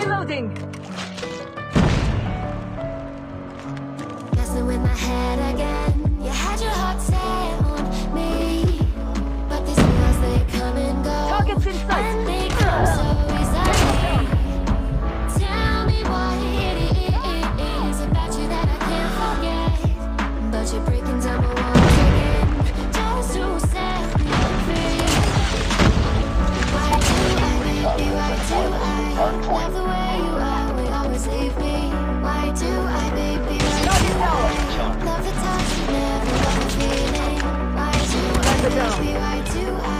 Reloading. Messing with my head again. You had your heart set on me. But these they come and go. Targets in sight. And they come so easily. Tell me it is about you that I can't forget. But you're breaking down my walls down.